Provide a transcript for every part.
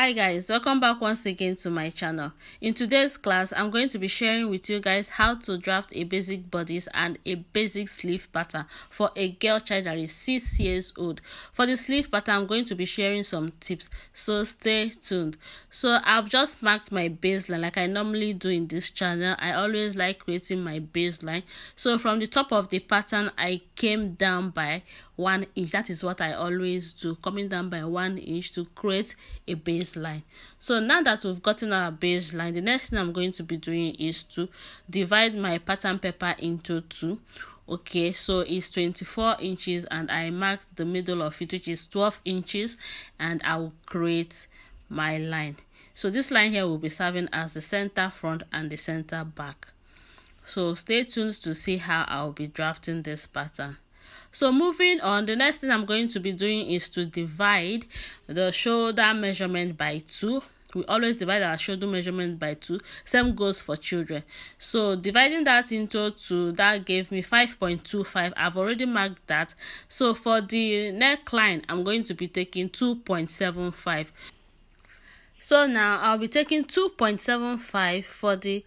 hi guys welcome back once again to my channel. In today's class i'm going to be sharing with you guys how to draft a basic bodice and a basic sleeve pattern for a girl child that is six years old. For the sleeve pattern i'm going to be sharing some tips so stay tuned. So i've just marked my baseline like i normally do in this channel. I always like creating my baseline. So from the top of the pattern i came down by one inch. That is what i always do coming down by one inch to create a baseline. So now that we've gotten our baseline the next thing i'm going to be doing is to divide my pattern paper into two. Okay so it's 24 inches and i marked the middle of it which is 12 inches and i'll create my line. So this line here will be serving as the center front and the center back. So stay tuned to see how i'll be drafting this pattern so moving on, the next thing I'm going to be doing is to divide the shoulder measurement by 2 we always divide our shoulder measurement by 2 same goes for children. So dividing that into 2 that gave me 5.25 i've already marked that. So for the neckline i'm going to be taking 2.75 so now i'll be taking 2.75 for the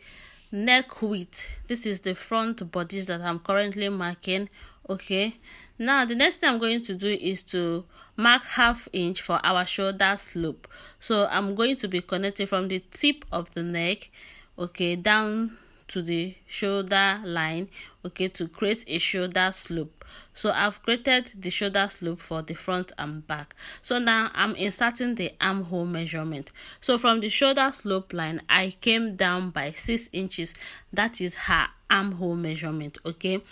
neck width. This is the front bodice that i'm currently marking okay. Now the next thing i'm going to do is to mark half inch for our shoulder slope. So i'm going to be connecting from the tip of the neck okay down to the shoulder line okay to create a shoulder slope. So i've created the shoulder slope for the front and back. So now i'm inserting the armhole measurement. So from the shoulder slope line i came down by six inches. That is her armhole measurement okay?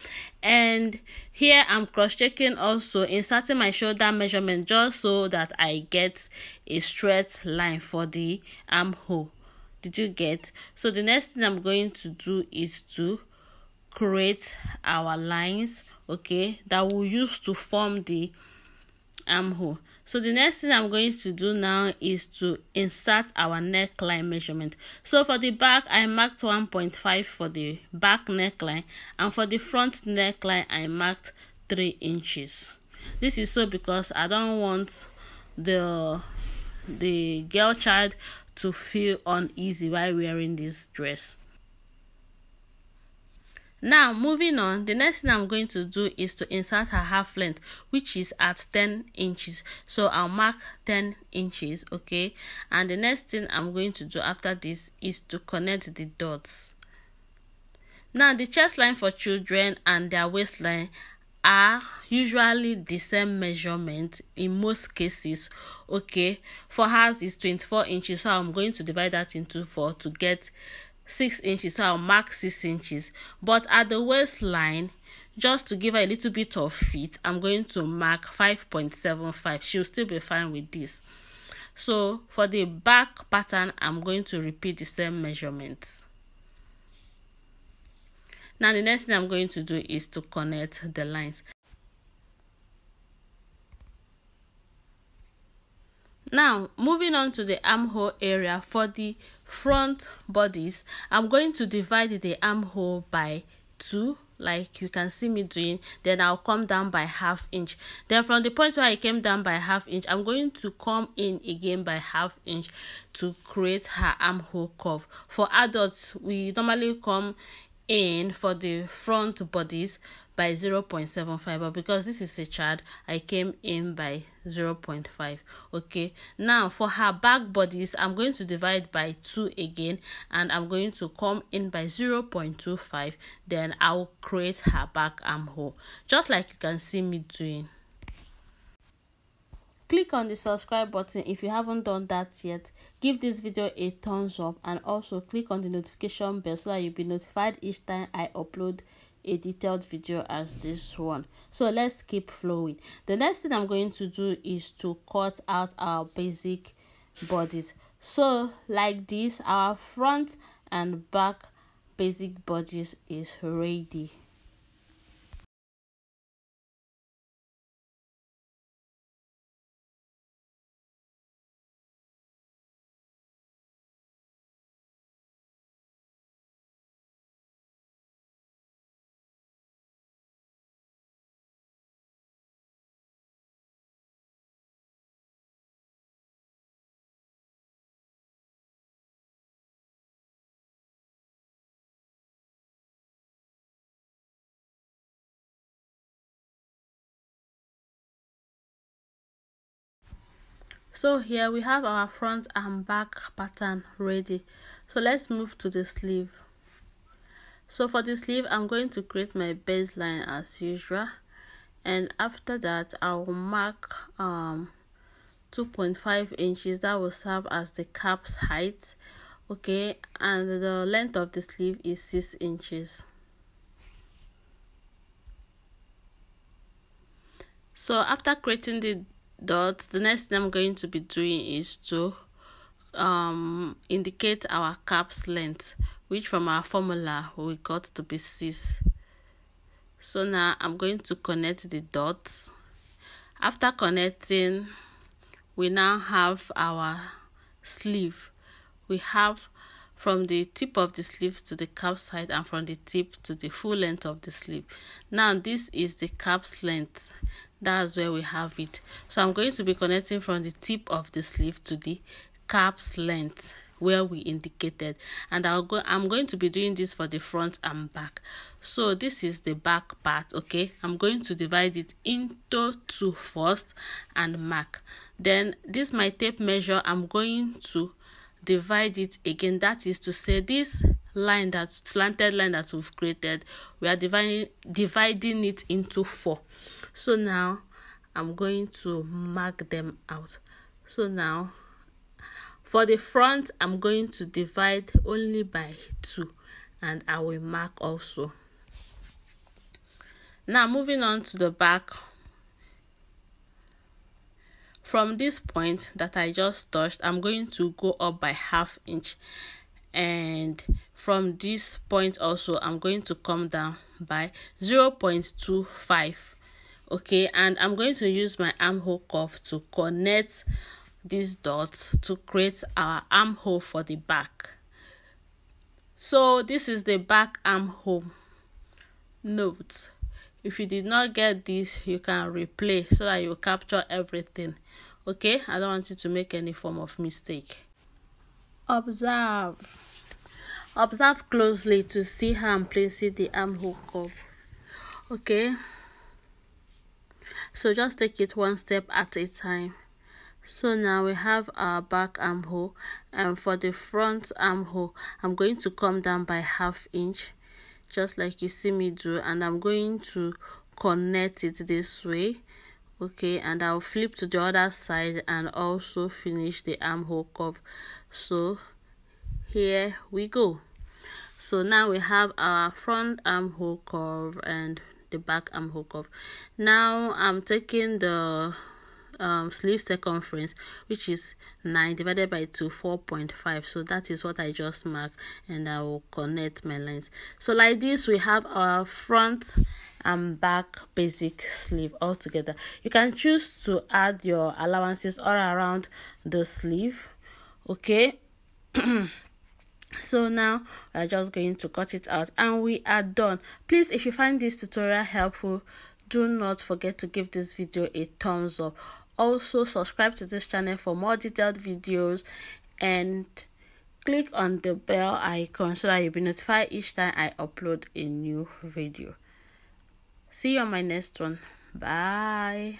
And here i'm cross checking also inserting my shoulder measurement just so that i get a straight line for the armhole did you get? So the next thing i'm going to do is to create our lines okay that we'll use to form the armhole. So the next thing i'm going to do now is to insert our neckline measurement. So for the back i marked 1.5 for the back neckline and for the front neckline i marked 3 inches. This is so because i don't want the the girl child to feel uneasy while wearing this dress. Now, moving on, the next thing I'm going to do is to insert her half length, which is at 10 inches. So I'll mark 10 inches, okay? And the next thing I'm going to do after this is to connect the dots. Now, the chest line for children and their waistline are usually the same measurement in most cases. Okay for hers is 24 inches so i'm going to divide that into four to get six inches so i'll mark six inches. But at the waistline just to give her a little bit of fit i'm going to mark 5.75 she'll still be fine with this. So for the back pattern i'm going to repeat the same measurements now the next thing I'm going to do is to connect the lines. Now, moving on to the armhole area for the front bodice, I'm going to divide the armhole by 2 like you can see me doing. Then i'll come down by half inch. Then from the point where i came down by half inch i'm going to come in again by half inch to create her armhole curve. For adults we normally come in for the front bodies by 0.75 but because this is a child i came in by 0.5 okay now for her back bodies i'm going to divide by 2 again and i'm going to come in by 0.25 then i'll create her back armhole just like you can see me doing click on the subscribe button if you haven't done that yet. Give this video a thumbs up and also click on the notification bell so that you'll be notified each time i upload a detailed video as this one. So let's keep flowing. The next thing i'm going to do is to cut out our basic bodies. So like this our front and back basic bodies is ready so here we have our front and back pattern ready. So let's move to the sleeve. So for the sleeve i'm going to create my baseline as usual. And after that i'll mark um 2.5 inches. That will serve as the cap's height. Okay and the length of the sleeve is 6 inches. So after creating the dots the next thing i'm going to be doing is to um indicate our cap's length which from our formula we got to be 6 so now i'm going to connect the dots. After connecting we now have our sleeve. We have from the tip of the sleeve to the cap side and from the tip to the full length of the sleeve. Now this is the cap's length that's where we have it. So i'm going to be connecting from the tip of the sleeve to the cap's length where we indicated. And I'll go I'm going to be doing this for the front and back. So this is the back part okay? I'm going to divide it into two first and mark. Then this my tape measure I'm going to divide it again. That is to say this line that slanted line that we've created we are dividing dividing it into four so now i'm going to mark them out so now for the front, I'm going to divide only by 2 and I will mark also. Now moving on to the back. From this point that I just touched, I'm going to go up by half inch and from this point also I'm going to come down by 0.25 okay and I'm going to use my armhole curve to connect these dots to create our armhole for the back. So this is the back armhole. Note, if you did not get this, you can replay so that you capture everything. Okay, I don't want you to make any form of mistake. Observe. Observe closely to see how I'm placing the armhole curve. Okay. So just take it one step at a time. So now we have our back armhole and for the front armhole i'm going to come down by half inch just like you see me do and i'm going to connect it this way okay? And i'll flip to the other side and also finish the armhole curve. So here we go. So now we have our front armhole curve and the back armhole curve now i'm taking the um, sleeve circumference which is 9 divided by 2 4.5 so that is what I just marked and I will connect my lines. So like this we have our front and back basic sleeve all together. You can choose to add your allowances all around the sleeve okay so now we're just going to cut it out and we are done. Please if you find this tutorial helpful do not forget to give this video a thumbs up. Also subscribe to this channel for more detailed videos and click on the bell icon so that you'll be notified each time i upload a new video. See you on my next one. Bye